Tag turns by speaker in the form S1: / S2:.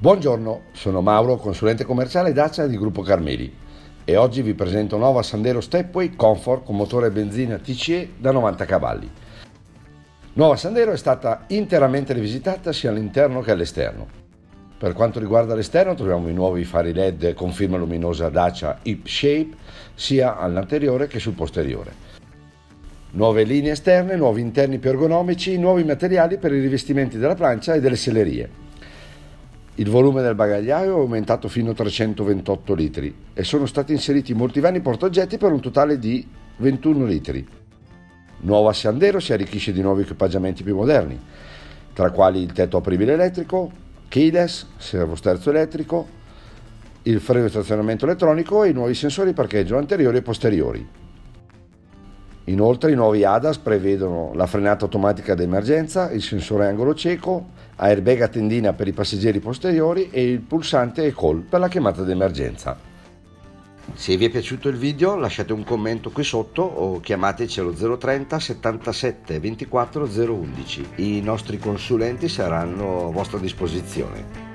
S1: Buongiorno, sono Mauro, consulente commerciale Dacia di Gruppo Carmeli e oggi vi presento un nuovo Sandero Stepway Comfort con motore benzina TCE da 90 cavalli. Nuova Sandero è stata interamente rivisitata sia all'interno che all'esterno. Per quanto riguarda l'esterno troviamo i nuovi fari LED con firma luminosa Dacia Hip Shape sia all'anteriore che sul posteriore. Nuove linee esterne, nuovi interni più ergonomici, nuovi materiali per i rivestimenti della plancia e delle sellerie. Il volume del bagagliaio è aumentato fino a 328 litri e sono stati inseriti molti vani portaoggetti per un totale di 21 litri. Nuova Sandero si arricchisce di nuovi equipaggiamenti più moderni, tra quali il tetto apribile elettrico, keyless, servosterzo elettrico, il freno di stazionamento elettronico e i nuovi sensori parcheggio anteriori e posteriori. Inoltre i nuovi ADAS prevedono la frenata automatica d'emergenza, il sensore angolo cieco, airbag a tendina per i passeggeri posteriori e il pulsante e-call per la chiamata d'emergenza. Se vi è piaciuto il video lasciate un commento qui sotto o chiamateci allo 030 77 24 011. I nostri consulenti saranno a vostra disposizione.